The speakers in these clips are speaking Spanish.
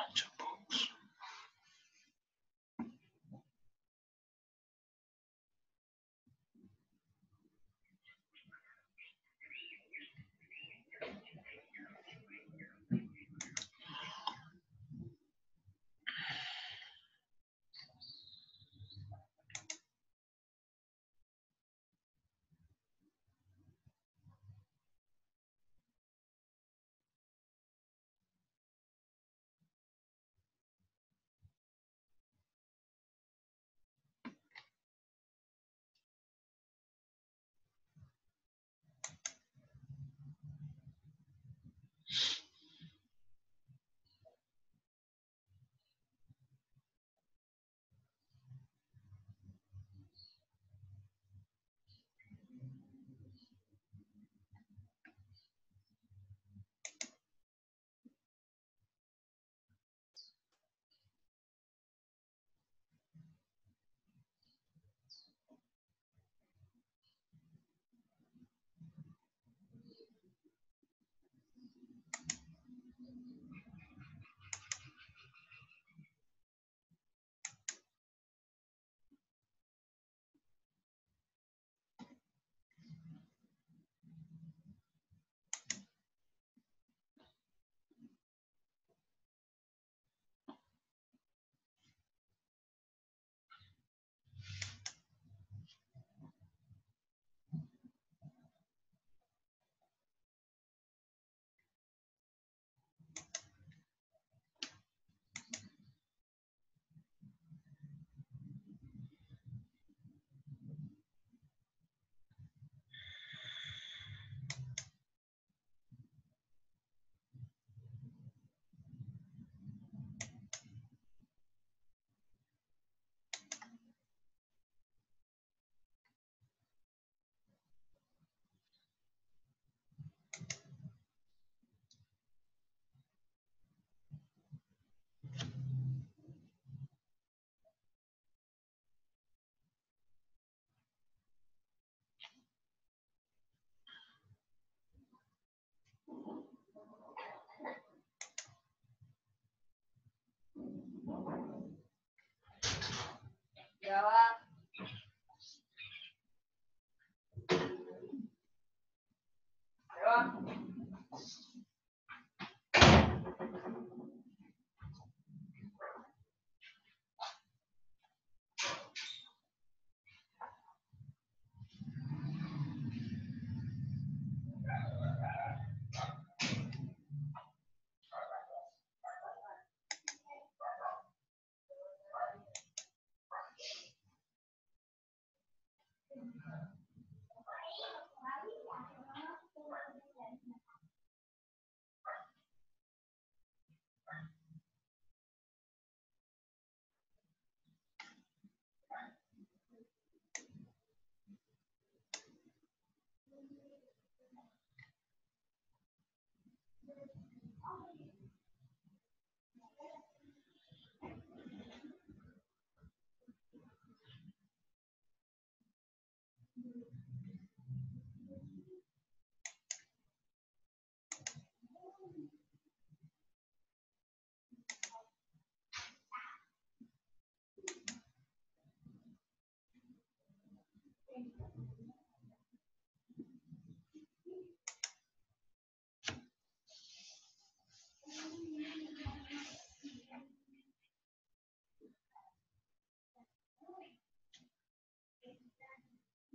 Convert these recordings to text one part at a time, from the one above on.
pancia Jawab.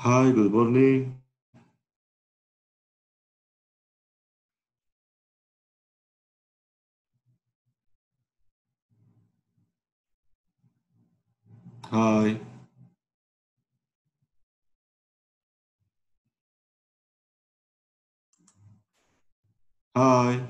Hi, good morning. Hi. Hi.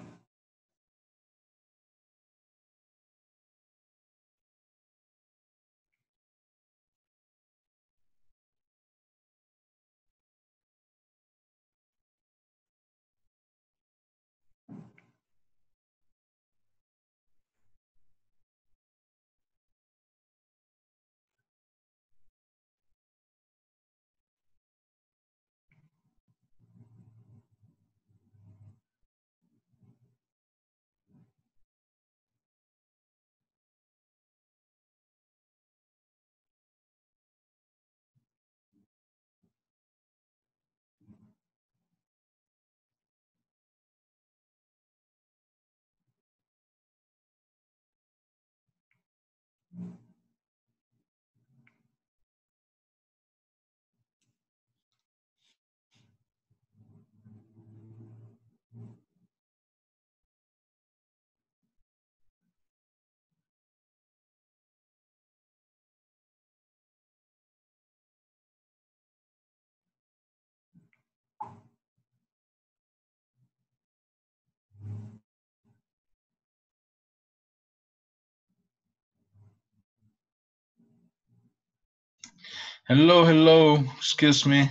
Hello, hello. Excuse me.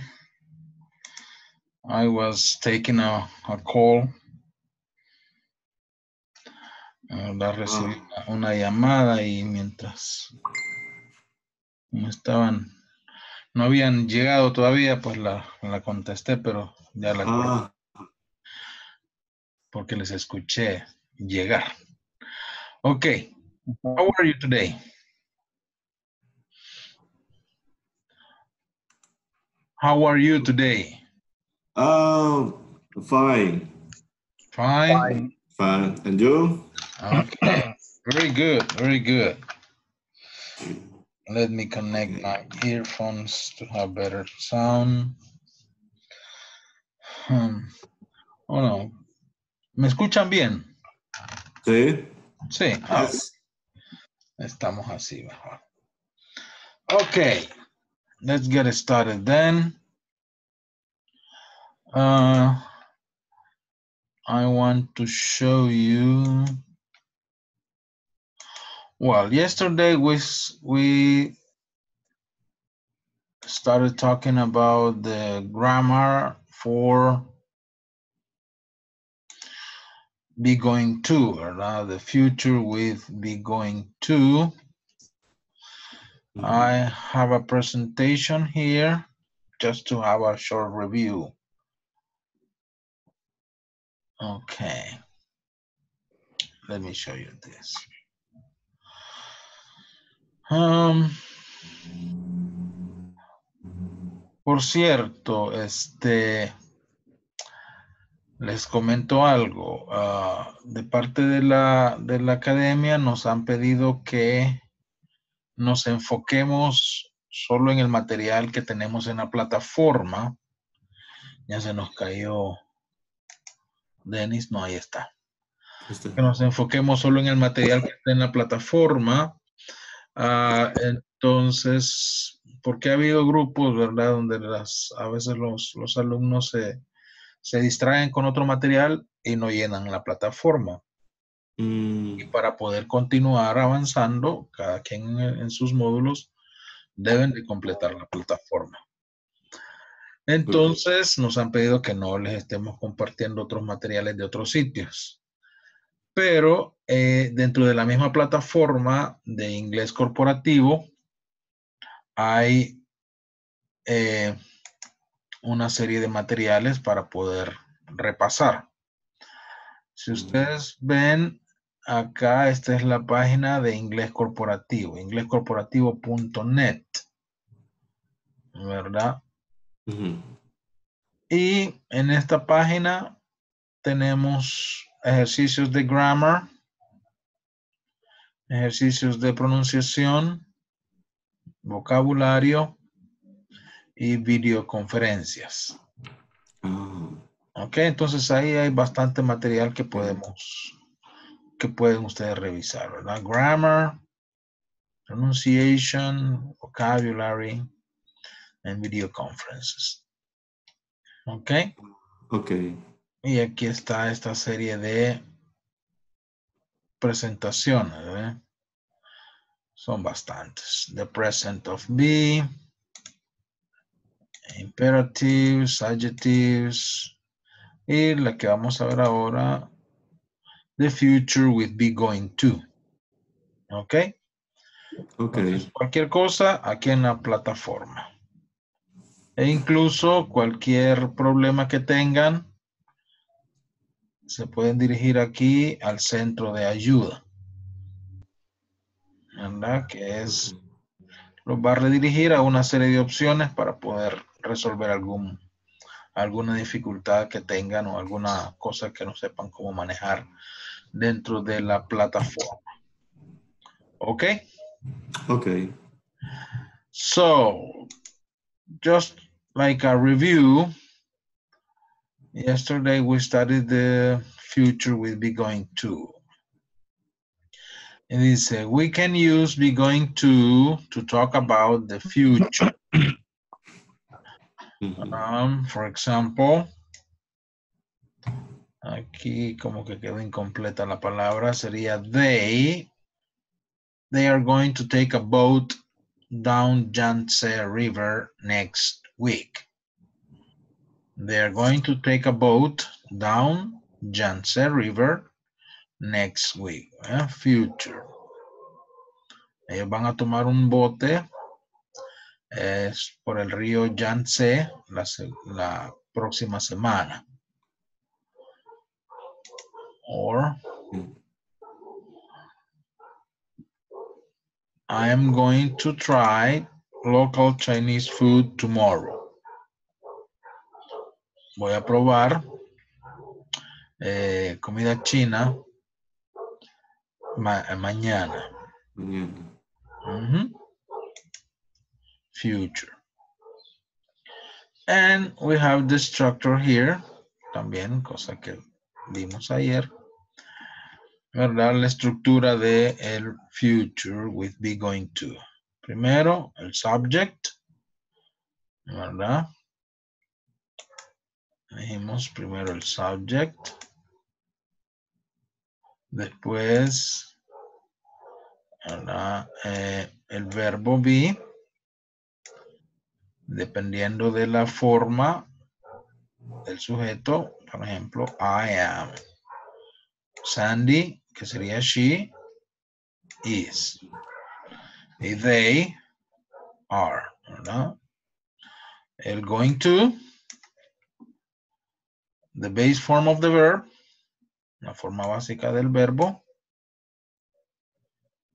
I was taking a, a call. Uh, la recibí una llamada y mientras no estaban, no habían llegado todavía, pues la, la contesté, pero ya la Ah, porque les escuché llegar. Okay. How are you today? How are you today? oh, fine. Fine. Fine. And you? Okay. Very good. Very good. Let me connect my earphones to have better sound. Hmm. Oh no. ¿Me escuchan bien? Sí. Sí. Ah, Yes. estamos así mejor. Okay. Let's get it started then. Uh, I want to show you. Well, yesterday we we started talking about the grammar for be going to, or ¿verdad? The future with be going to. I have a presentation here just to have a short review. Okay. Let me show you this. Um, por cierto, este, les comento algo. ah, de parte de la, de la academia nos han pedido que nos enfoquemos solo en el material que tenemos en la plataforma. Ya se nos cayó Denis, no, ahí está. Este. Que nos enfoquemos solo en el material que está en la plataforma. Ah, entonces, porque ha habido grupos, ¿verdad? Donde las, a veces los, los alumnos se, se distraen con otro material y no llenan la plataforma. Mm, Y para poder continuar avanzando, cada quien en, en sus módulos deben de completar la plataforma. Entonces, nos han pedido que no les estemos compartiendo otros materiales de otros sitios. Pero eh, dentro de la misma plataforma de inglés corporativo hay eh, una serie de materiales para poder repasar. Si Mm. ustedes ven acá, esta es la página de inglés corporativo, inglescorporativo.net, ¿verdad? Y en esta página tenemos ejercicios de grammar, ejercicios de pronunciación, vocabulario y videoconferencias. Ah, Ok, entonces ahí hay bastante material que podemos, que pueden ustedes revisar, ¿verdad? Grammar, pronunciation, vocabulary, and video conferences. Ok, ok. y aquí está esta serie de presentaciones, ¿eh? Son bastantes. The present of be, imperatives, adjectives, y la que vamos a ver ahora, the future with be going to. ¿Ok? Ok. Entonces, cualquier cosa aquí en la plataforma. E incluso cualquier problema que tengan, se pueden dirigir aquí al centro de ayuda. ¿Verdad? Que es, los va a redirigir a una serie de opciones para poder resolver algún, alguna dificultad que tengan o alguna cosa que no sepan cómo manejar dentro de la plataforma. ¿Ok? Ok. So, just like a review, yesterday we studied the future with be going to. And it said we can use be going to to talk about the future. Um, for example, aquí como que quedó incompleta la palabra, sería they, they are going to take a boat down Yangtze River next week. They are going to take a boat down Yangtze River next week. ¿eh? Future. Ellos van a tomar un bote es por el río Yangtze la, próxima semana. Or Mm. I am going to try local Chinese food tomorrow. Voy a probar eh, comida china ma- mañana. Mañana. Ujú. Future. And we have the structure here, también, cosa que vimos ayer. ¿Verdad? La estructura de el future with be going to. Primero, el subject. ¿Verdad? Dijimos primero el subject. Después, ¿verdad? Eh, el verbo be. Dependiendo de la forma del sujeto, por ejemplo, I am. Sandy, que sería she, is. Y they are. El going to, the base form of the verb, la forma básica del verbo.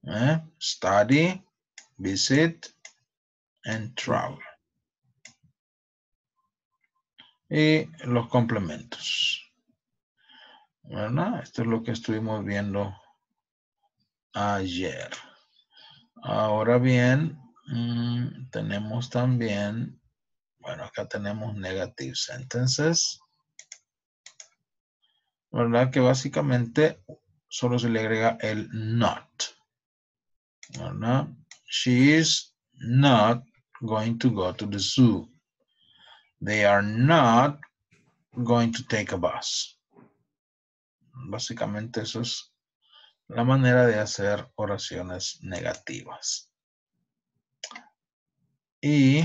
¿eh? Study, visit, and travel. Y los complementos. ¿Verdad? Esto es lo que estuvimos viendo ayer. Ahora bien, mm, tenemos también, bueno, acá tenemos negative sentences. ¿Verdad? Que básicamente solo se le agrega el not. ¿Verdad? She is not going to go to the zoo. They are not going to take a bus. Básicamente eso es la manera de hacer oraciones negativas. Y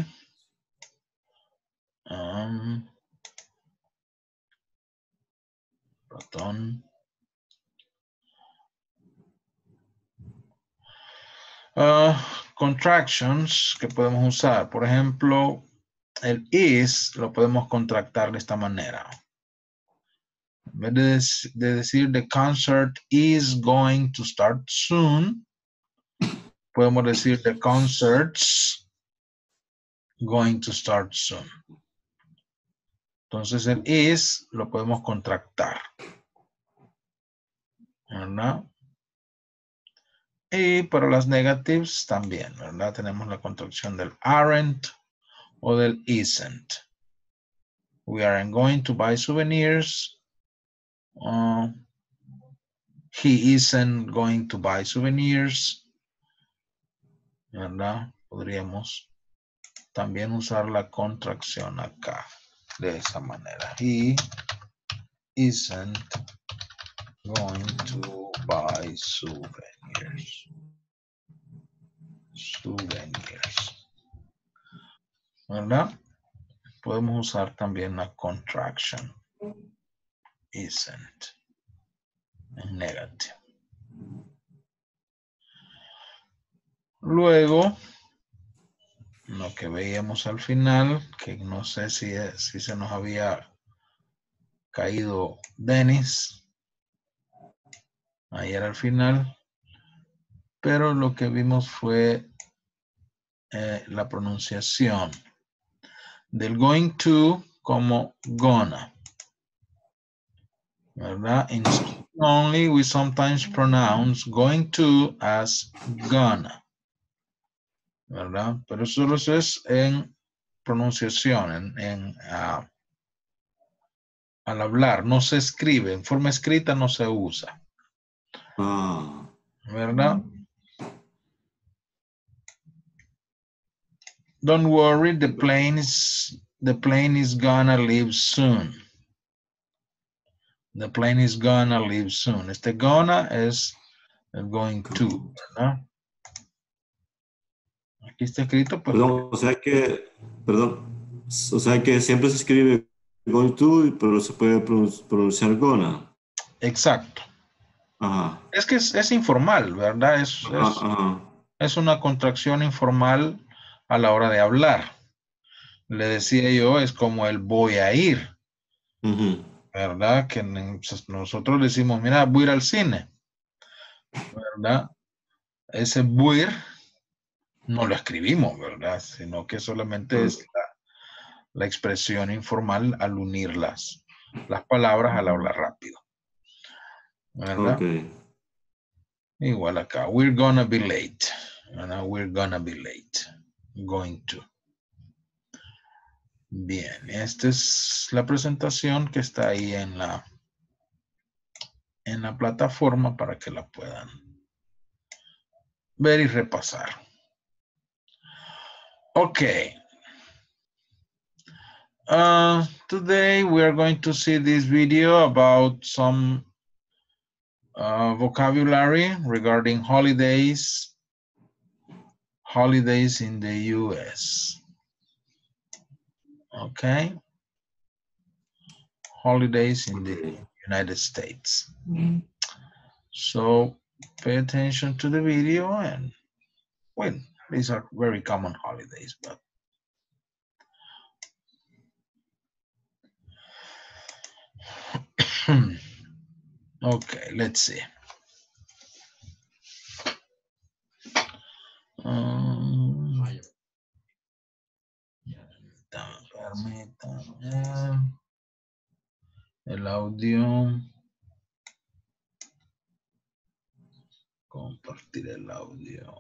um, ratón. Ah, contractions que podemos usar. Por ejemplo, el is lo podemos contractar de esta manera. Vez de, decir the concert is going to start soon, podemos decir the concerts going to start soon. Entonces el is lo podemos contractar. ¿Verdad? Y para las negatives también, ¿verdad? Tenemos la contracción del aren't o del isn't. We aren't going to buy souvenirs. Uh, he isn't going to buy souvenirs. ¿Verdad? Podríamos también usar la contracción acá. De esa manera. He isn't going to buy souvenirs. Souvenirs. ¿Verdad? Podemos usar también la contraction. Isn't. En negativo. Luego, lo que veíamos al final, que no sé si, si se nos había caído Dennis, ayer al final, pero lo que vimos fue eh, la pronunciación del going to como gonna. ¿Verdad? In only we sometimes pronounce going to as gonna. ¿Verdad? Pero solo es en pronunciación, en, en ah, al hablar, no se escribe, en forma escrita no se usa. Ah, ¿Verdad? Don't worry, the plane is the plane is gonna leave soon. The plane is gonna leave soon. Este gonna es el going to, ¿verdad? Aquí está escrito, pues, pero perdón, o sea que, perdón, o sea que siempre se escribe going to, pero se puede pronun- pronunciar gonna. exacto. Ajá, Es que es, es informal, ¿verdad? Es, ajá, es, ajá. es una contracción informal a la hora de hablar. Le decía yo, es como el voy a ir. Ujú. ¿Verdad? Que pues, nosotros decimos, mira, voy a ir al cine, ¿verdad? Ese voy no lo escribimos, ¿verdad? Sino que solamente es la, la expresión informal al unir las, palabras al hablar rápido, ¿verdad? Igual acá, we're gonna be late, ¿verdad? We're gonna be late, going to. Bien, esta es la presentación que está ahí en la, en la plataforma para que la puedan ver y repasar. Okay. Uh, today we are going to see this video about some uh, vocabulary regarding holidays, holidays in the U.S. Okay. Holidays in the. United States. So pay attention to the video and well, these are very common holidays, but okay, let's see. Um, permítame, permítame. El audio. Compartir el audio.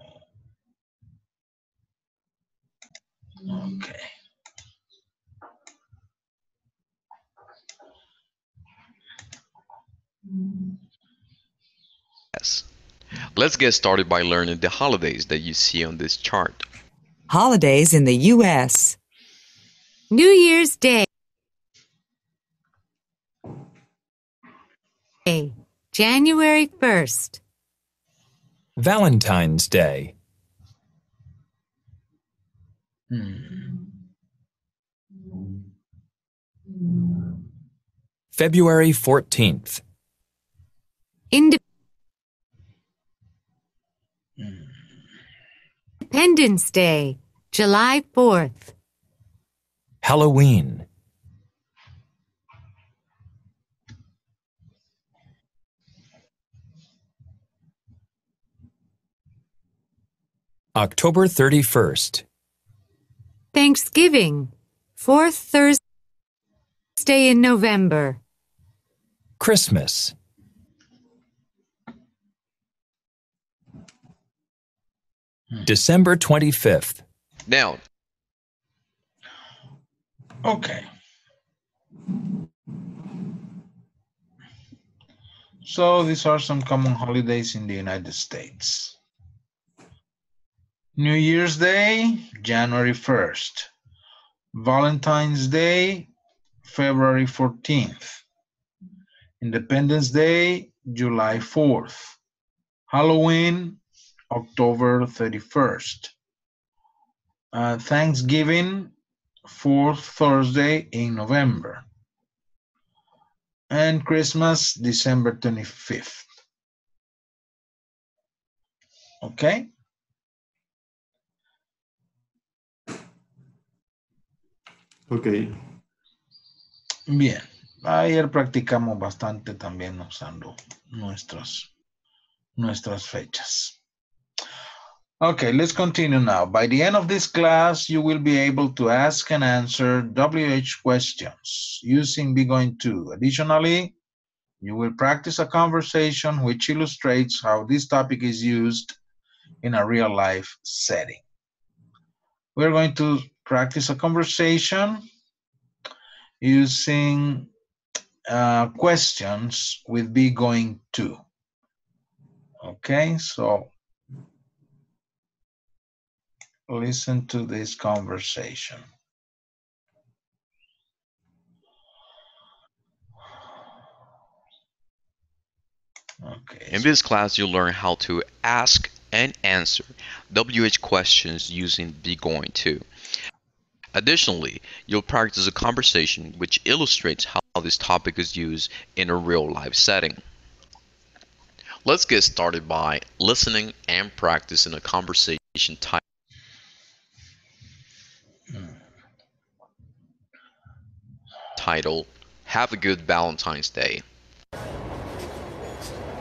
Ok. Yes. Let's get started by learning the holidays that you see on this chart. Holidays in the U.S. New Year's Day. January 1st. Valentine's Day, Hmm. February 14th, Inde- Hmm. Independence Day, July 4th. Halloween, October 31st, Thanksgiving, fourth Thursday stay in November. Christmas. December 25th, Now, Okay. So these are some common holidays in the United States. New Year's Day, January 1st. Valentine's Day, February 14th. Independence Day, July 4th. Halloween, October 31st. Uh, Thanksgiving, fourth Thursday in November. And Christmas, December 25th. Okay? Ok. Bien. Ayer practicamos bastante también usando nuestras, nuestras fechas. Okay, let's continue now. By the end of this class, you will be able to ask and answer WH questions using Be Going To. Additionally, you will practice a conversation which illustrates how this topic is used in a real life setting. We're going to practice a conversation using uh, questions with Be Going To. Okay, so listen to this conversation. Okay. In this class, you'll learn how to ask and answer WH questions using Be Going To. Additionally, you'll practice a conversation which illustrates how this topic is used in a real life setting. Let's get started by listening and practicing a conversation type. Title Have a Good Valentine's Day.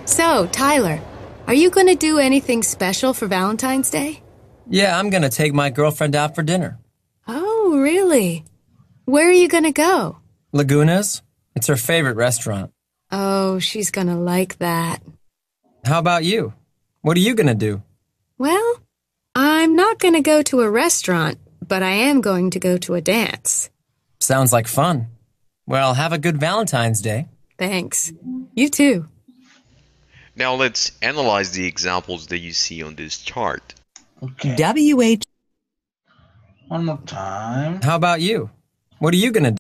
So, Tyler, are you going to do anything special for Valentine's Day? Yeah, I'm gonna take my girlfriend out for dinner. Oh, really? Where are you going to go? Laguna's? It's her favorite restaurant. Oh, she's going to like that. How about you? What are you gonna do? Well, I'm not going to go to a restaurant, but I am going to go to a dance. Sounds like fun. Well, have a good Valentine's Day. Thanks. You too. Now let's analyze the examples that you see on this chart. Okay. WH One more time. How about you? What are you gonna do?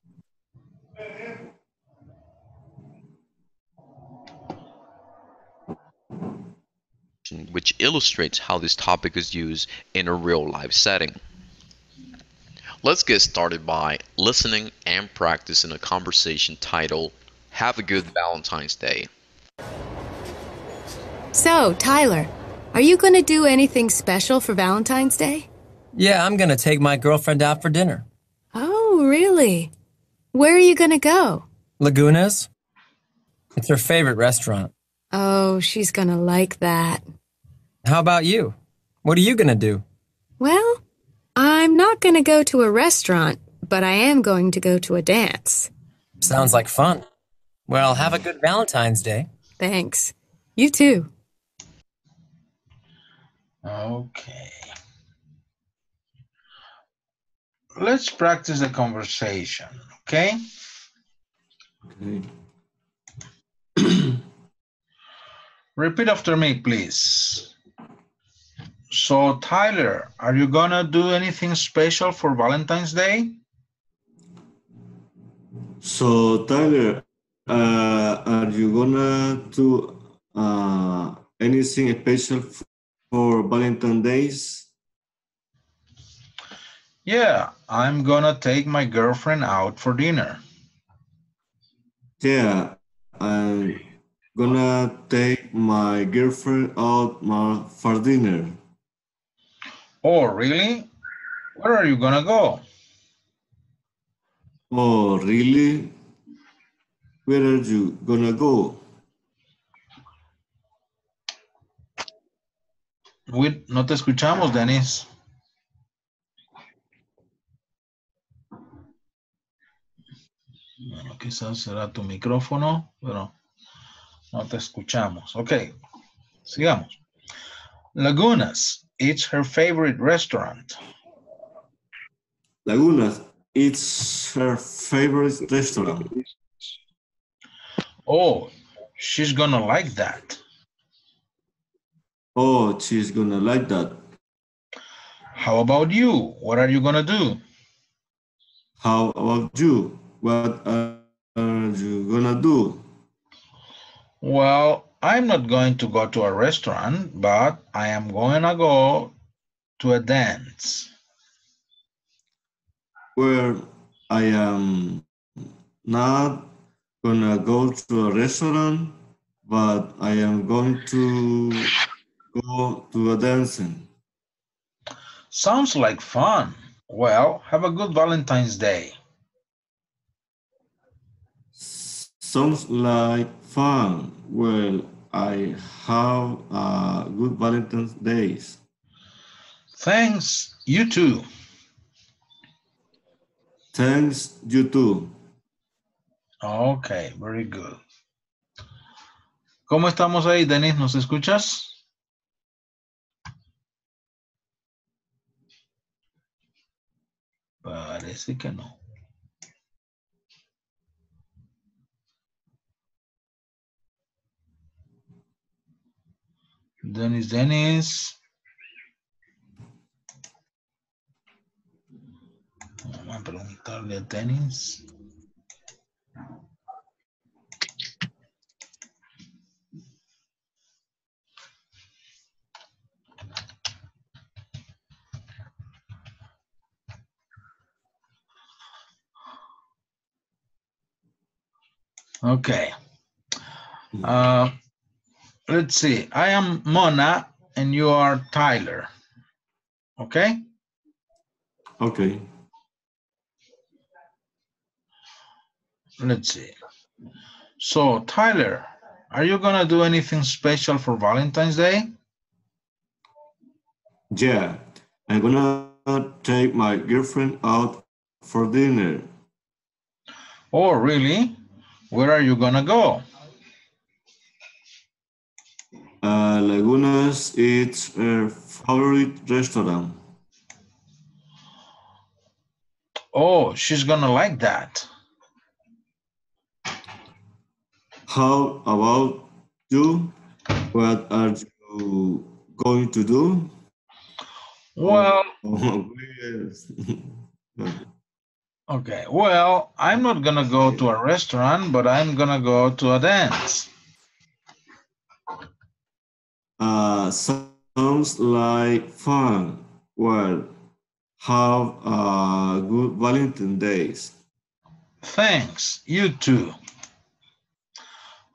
which illustrates how this topic is used in a real life setting. Let's get started by listening and practicing a conversation titled Have a Good Valentine's Day. So, Tyler, are you going to do anything special for Valentine's Day? Yeah, I'm gonna take my girlfriend out for dinner. Oh, really? Where are you going to go? Laguna's? It's her favorite restaurant. Oh, she's going to like that. How about you? What are you gonna do? Well, I'm not going to go to a restaurant, but I am going to go to a dance. Sounds like fun. Well, have a good Valentine's Day. Thanks. You too. Okay. Let's practice the conversation, okay? okay. Repeat after me, please. So, Tyler, are you gonna do anything special for Valentine's Day? So, Tyler, uh, are you gonna do uh, anything special for Valentine's Days? Yeah, I'm gonna take my girlfriend out for dinner. Yeah, I'm gonna take my girlfriend out for dinner. Oh, really? Where are you gonna go? Oh, really? Where are you gonna go? We- no te escuchamos, Denise. Bueno, quizás será tu micrófono, pero no te escuchamos. Ok, sigamos. Lagunas, it's her favorite restaurant. Lagunas, it's her favorite restaurant. Oh, she's gonna like that. Oh, she's gonna like that. How about you? What are you gonna do? How about you? What are you gonna do? Well, I'm not going to go to a restaurant, but I am going to go to a dance. Where I am not gonna go to a restaurant, but I am going to go to a dancing. Sounds like fun. Well, have a good Valentine's Day. Sounds like fun. Well, I have a good Valentine's Day. Thanks, you too. Thanks, you too. Okay, very good. ¿Cómo estamos ahí, Denis? ¿Nos escuchas? Parece que no. Denis, Denis. Vamos a preguntarle a Denis. Okay. Uh, let's see. I am Mona and you are Tyler. Okay? Okay. Let's see. So, Tyler, are you gonna do anything special for Valentine's Day? Yeah, I'm gonna take my girlfriend out for dinner. Oh, really? Where are you gonna go? Uh, Lagunas is her favorite restaurant. Oh, she's gonna like that. How about you? What are you going to do? Well, Oh, okay. Well, I'm not gonna go to a restaurant, but I'm gonna go to a dance. Uh, sounds like fun. Well, have a good Valentine's Days. Thanks. You too.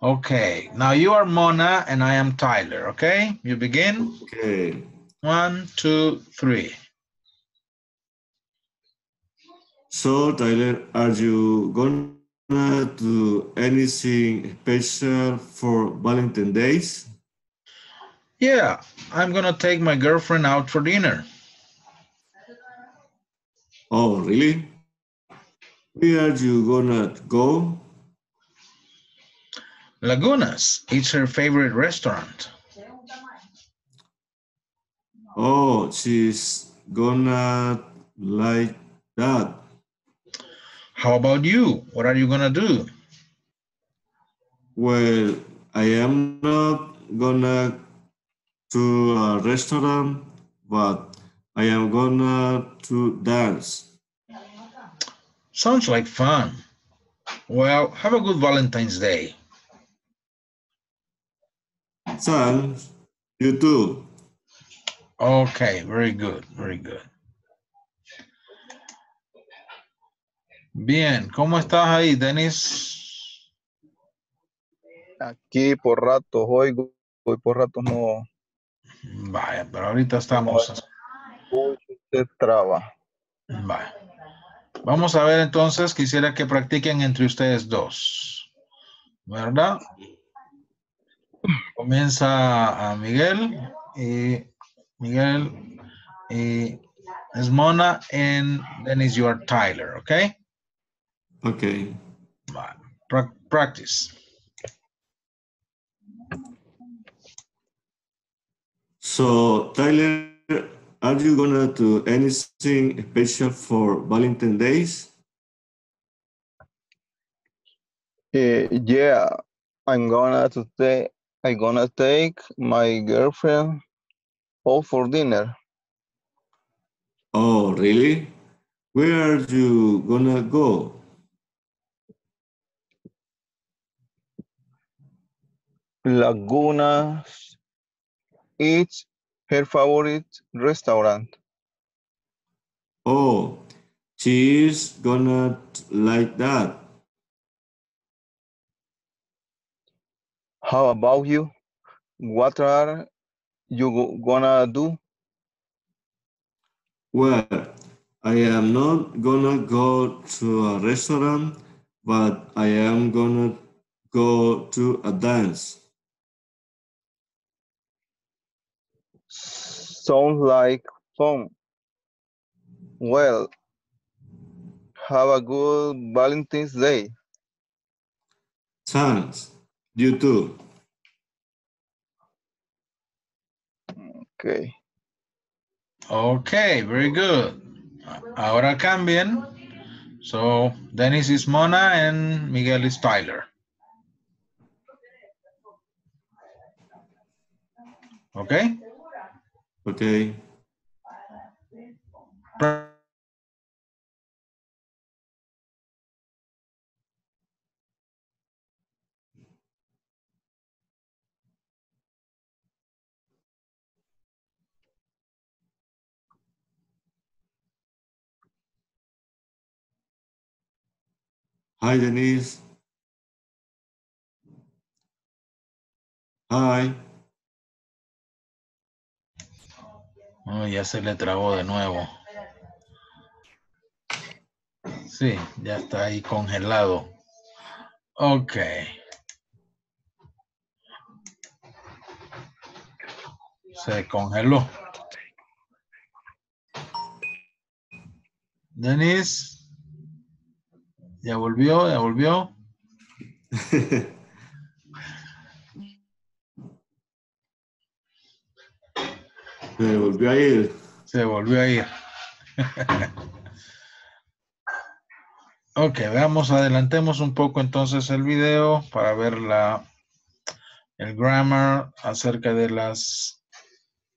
Okay. Now you are Mona and I am Tyler. Okay. You begin. Okay. One, two, three. So, Tyler, are you gonna do anything special for Valentine's Days? Yeah, I'm gonna take my girlfriend out for dinner. Oh, really? Where are you gonna go? Lagunas. It's her favorite restaurant. Oh, she's gonna like that. How about you? What are you gonna do? Well, I am not gonna to a restaurant, but I am gonna to dance. Sounds like fun. Well, have a good Valentine's Day. Thanks. You too. Okay, very good, very good. Bien, ¿cómo estás ahí, Denis? Aquí por ratos oigo y por ratos no. Vaya, pero ahorita estamos. Usted traba. Vaya. Vamos a ver entonces, quisiera que practiquen entre ustedes dos. ¿Verdad? Comienza a Miguel y Miguel y es Mona and then is your Tyler, okay? Okay. Vale. Practice. So Tyler, are you gonna do anything special for Valentine's Days? Uh, yeah, I'm gonna to take I'm gonna take my girlfriend out for dinner. Oh really? Where are you gonna go? Laguna it's her favorite restaurant. Oh, she's gonna like that. How about you? What are you gonna do? Well, I am not gonna go to a restaurant, but I am gonna go to a dance. Sounds like fun. Well, have a good Valentine's Day. Thanks. You too. Okay. Okay, very good. Ahora cambien. So, Dennis is Mona and Miguel is Tyler. Okay? Okay. Hi, Denise. Hi. Ya se le trabó de nuevo. Sí, ya está ahí congelado. Ok. Se congeló. Denis. Ya volvió, ya volvió. Me volvió a ir. Se volvió a ir. ok, veamos, adelantemos un poco entonces el video para ver la, el grammar acerca de las,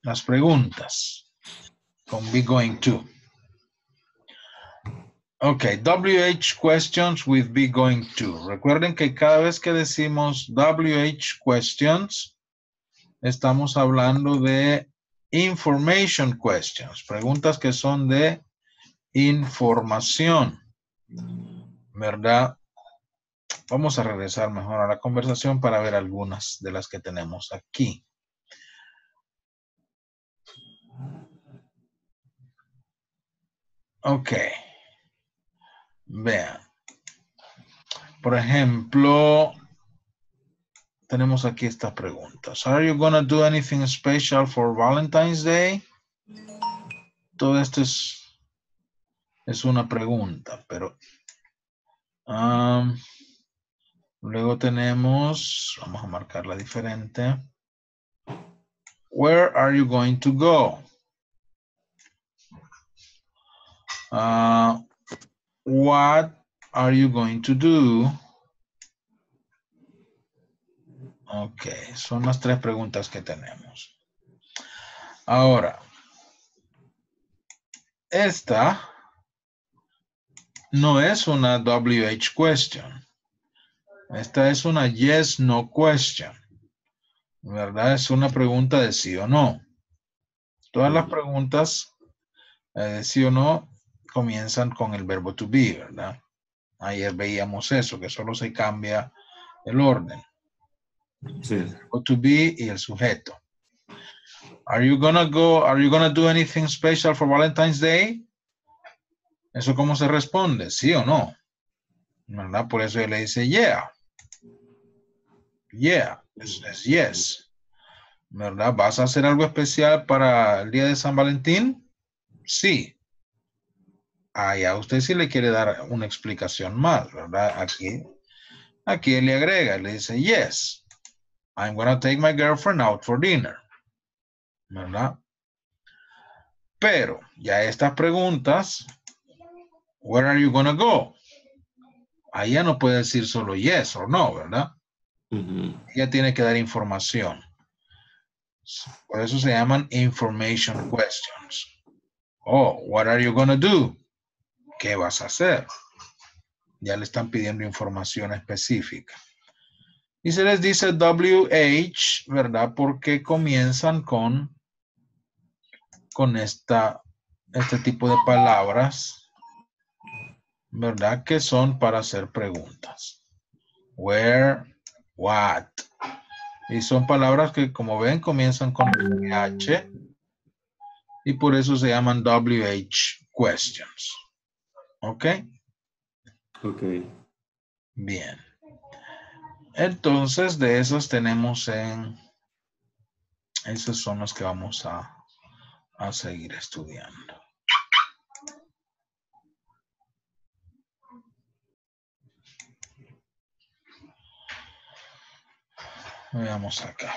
las preguntas con be going to. Ok, WH questions with be going to. Recuerden que cada vez que decimos WH questions, estamos hablando de information questions, preguntas que son de información, ¿verdad? Vamos a regresar mejor a la conversación para ver algunas de las que tenemos aquí. Ok. Vean. Por ejemplo, tenemos aquí estas preguntas. Are you gonna do anything special for Valentine's Day? Todo esto es, es una pregunta, pero um, luego tenemos, vamos a marcarla diferente. Where are you going to go? Uh, what are you going to do? Ok, son las tres preguntas que tenemos. Ahora, esta no es una WH question. Esta es una yes, no question. ¿Verdad? Es una pregunta de sí o no. Todas las preguntas eh, de sí o no comienzan con el verbo to be, ¿verdad? Ayer veíamos eso, que solo se cambia el orden. Sí. Verbo to be y el sujeto. Are you gonna go, are you gonna do anything special for Valentine's Day? ¿Eso cómo se responde? ¿Sí o no? ¿Verdad? Por eso él le dice yeah. Yeah, es, es yes. ¿Verdad? ¿Vas a hacer algo especial para el día de San Valentín? Sí. Ah, ya usted sí le quiere dar una explicación más, ¿verdad? Aquí, aquí él le agrega, le dice yes. I'm gonna take my girlfriend out for dinner. ¿Verdad? Pero ya estas preguntas, where are you gonna go? Ahí ya no puede decir solo yes o no, ¿verdad? Ella tiene que dar información. Por eso se llaman information questions. Oh, what are you gonna do? ¿Qué vas a hacer? Ya le están pidiendo información específica. Y se les dice WH, ¿verdad? Porque comienzan con, con esta, este tipo de palabras, ¿verdad? Que son para hacer preguntas. Where, what. Y son palabras que, como ven, comienzan con H. Y por eso se llaman WH questions. ¿Ok? ok, Bien. Entonces, de esos tenemos en... Esos son los que vamos a, a seguir estudiando. Veamos acá.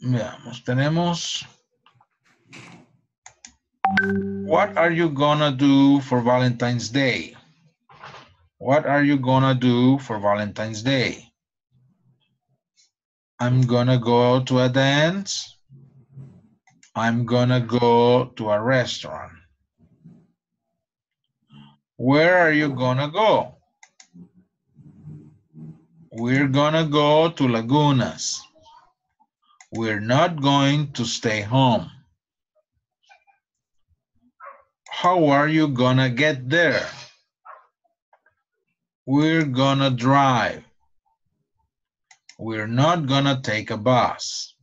Veamos, tenemos... What are you gonna do for Valentine's Day? What are you gonna do for Valentine's Day? I'm gonna go to a dance. I'm gonna go to a restaurant. Where are you gonna go? We're gonna go to Lagunas. We're not going to stay home. How are you gonna get there? We're gonna drive. We're not gonna take a bus.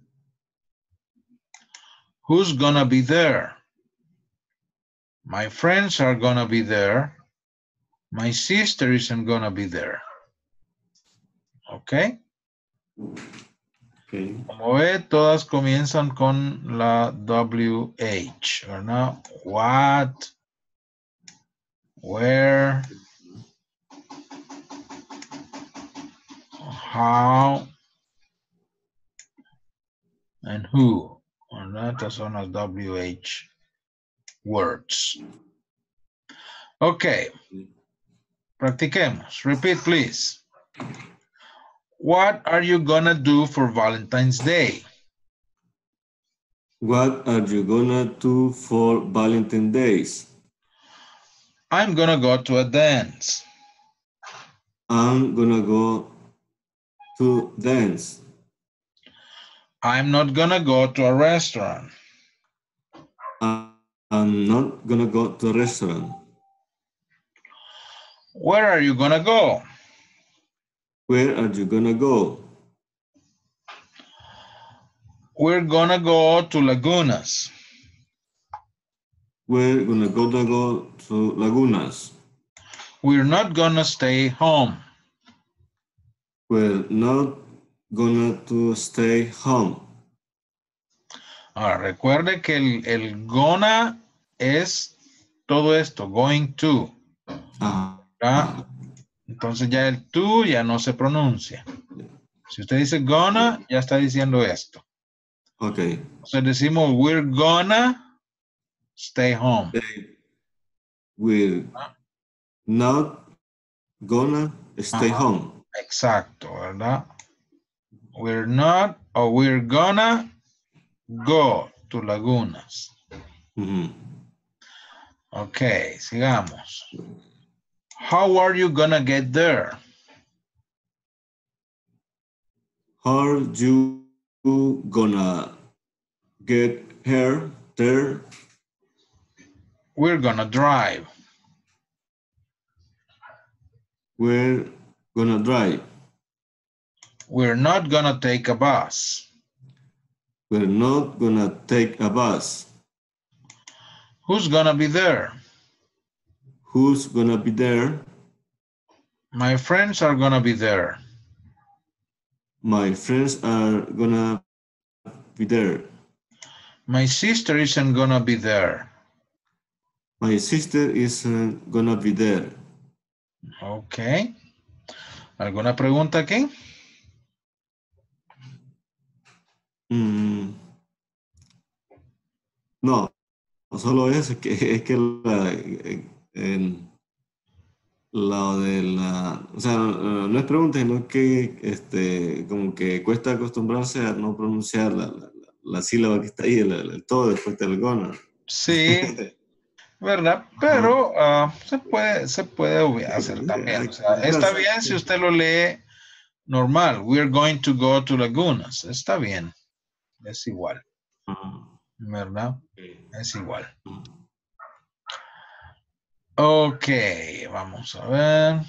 Who's gonna be there? My friends are gonna be there. My sister isn't gonna be there. Okay? Como ve, todas comienzan con la WH, ¿verdad? What, where, how, and who, ¿verdad? Estas son las WH words. Ok. Practiquemos. Repeat, please. What are you gonna do for Valentine's Day? What are you gonna do for Valentine's Days? I'm gonna go to a dance. I'm gonna go to dance. I'm not gonna go to a restaurant. I'm not gonna go to a restaurant. Where are you gonna go? Where are you gonna go? We're gonna go to Lagunas. We're gonna go to go to Lagunas. We're not gonna stay home. We're not gonna to stay home. Ahora, recuerde que el, el gonna es todo esto, going to. Ah, ¿verdad? Entonces ya el to ya no se pronuncia. Si usted dice gonna, ya está diciendo esto. okay. Entonces decimos we're gonna stay home. We're not gonna stay Ajá. home. Exacto, ¿verdad? We're not or we're gonna go to Lagunas. Mhm. Ok, sigamos. How are you gonna get there? How are you gonna get here there? We're gonna drive. We're gonna drive. We're not gonna take a bus. We're not gonna take a bus. Who's gonna be there? Who's gonna be there? My friends are gonna be there. My friends are gonna be there. My sister isn't gonna be there. My sister isn't gonna be there. Ok. ¿Alguna pregunta aquí? Mm. No. solo eso, que, es que la, en- lo de la, o sea, no es pregunta, sino que este, como que cuesta acostumbrarse a no pronunciar la, la, la sílaba que está ahí, el, el todo después del gonna. Sí, ¿verdad? Pero ah, se puede, se puede hacer también. O sea, está bien si usted lo lee normal. We're going to go to Lagunas. Está bien. Es igual. ¿verdad? Es igual. Ok, vamos a ver.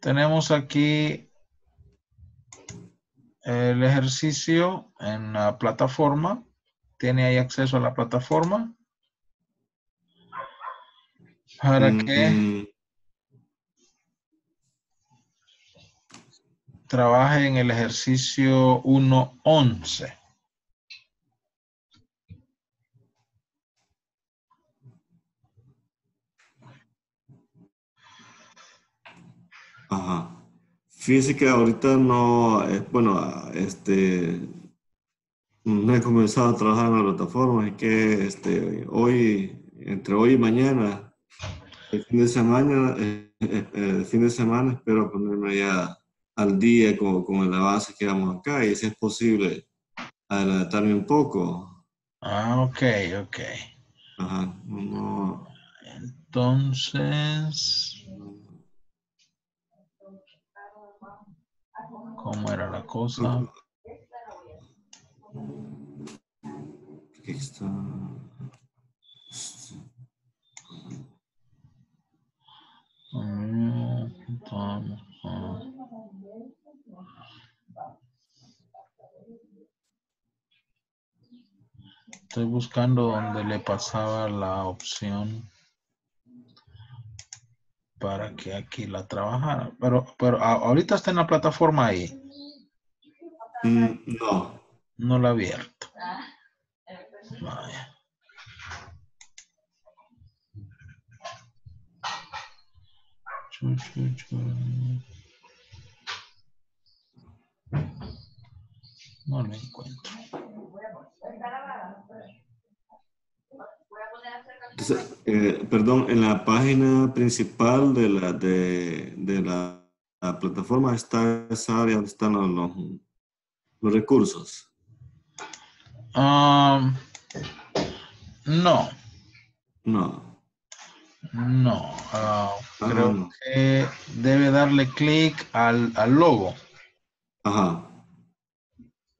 Tenemos aquí el ejercicio en la plataforma. ¿Tiene ahí acceso a la plataforma? Para que Mm, trabaje en el ejercicio 1.11. Ajá. Fíjese que ahorita no, eh, bueno, este, no he comenzado a trabajar en la plataforma, es que este, hoy, entre hoy y mañana, el fin de semana, eh, eh, eh, el fin de semana espero ponerme ya al día con, con el avance que vamos acá y si es posible adelantarme un poco. Ah, ok, ok. Ajá, no, Entonces, ¿cómo era la cosa? Aquí está. Mm, Estoy buscando donde le pasaba la opción para que aquí la trabajara. Pero, pero ahorita está en la plataforma ahí. Mm, No, No la he abierto. Vaya. Chu, chu, chu. No lo encuentro. Entonces, eh, perdón, en la página principal de la, de, de la, la plataforma está esa área donde están los, los, recursos. Um, no, No. no. ah, Ah, creo no. que debe darle clic al, al logo. Ajá.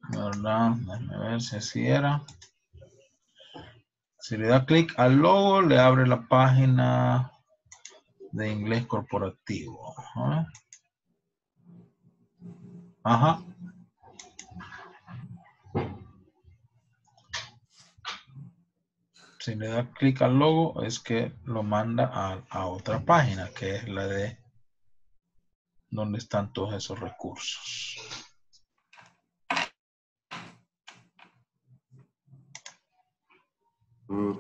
¿Verdad? Déjame ver si así era. Si le da clic al logo, le abre la página de inglés corporativo. Ajá. Si le da clic al logo, es que lo manda a, a otra página, que es la de donde están todos esos recursos. Mm.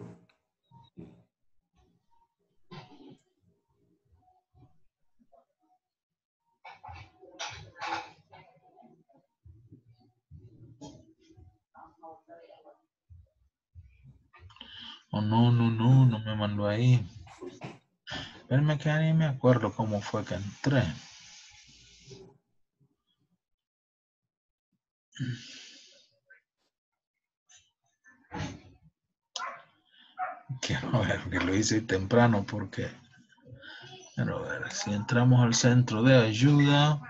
Oh, no, no, no, no me mandó ahí. Espérame que ni me acuerdo cómo fue que entré. Quiero ver que lo hice temprano porque... Quiero si entramos al centro de ayuda...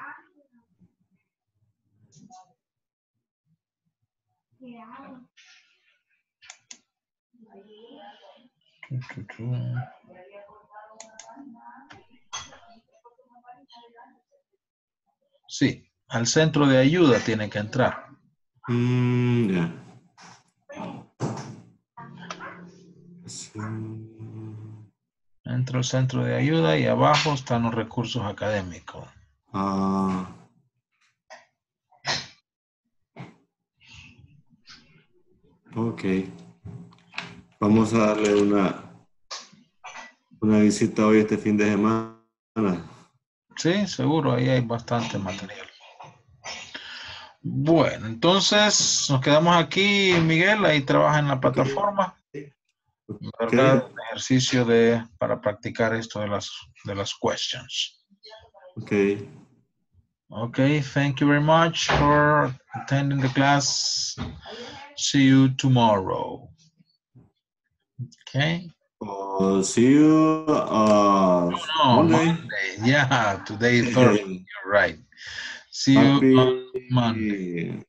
Sí, al centro de ayuda tiene que entrar. Mm. Entra al centro de ayuda y abajo están los recursos académicos. Ah. Ok. Vamos a darle una, una visita hoy este fin de semana. Sí, seguro, ahí hay bastante material. Bueno, entonces nos quedamos aquí, Miguel, ahí trabaja en la plataforma. ¿Verdad? Ok. Ejercicio de, para practicar esto de las, de las questions. Ok. Okay, thank you very much for attending the class. See you tomorrow. Okay. Uh, see you uh, No, Monday. Monday. Yeah, today is Thursday. Okay. You're right. See you Happy, on Monday.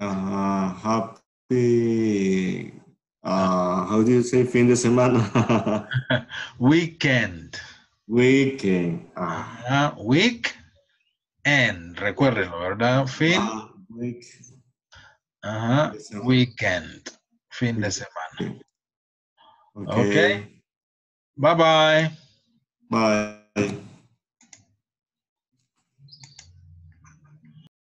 Uh, happy. Uh, how do you say fin de semana? Weekend. Weekend. Ah, Ah, week and recuérdenlo, ¿verdad? Fin. ah, week. Ajá. de semana. Weekend. Fin de semana. Okay. Okay. Bye bye. Bye.